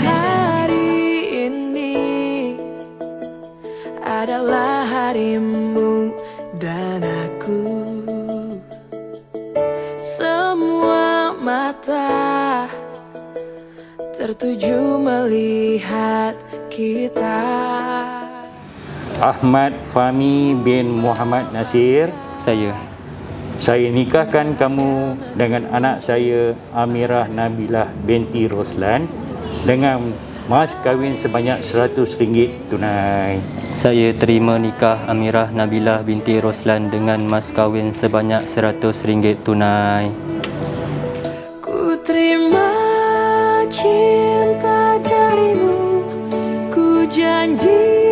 Hari ini adalah harimu dan aku Semua mata tertuju melihat kita Ahmad Fahmi bin Muhammad Nasir. Saya Saya nikahkan kamu dengan anak saya Amirah Nabilah binti Roslan dengan mas kahwin sebanyak RM100 tunai. saya terima nikah Amirah Nabilah binti Roslan dengan mas kahwin sebanyak RM100 tunai. Ku terima cinta darimu Ku janji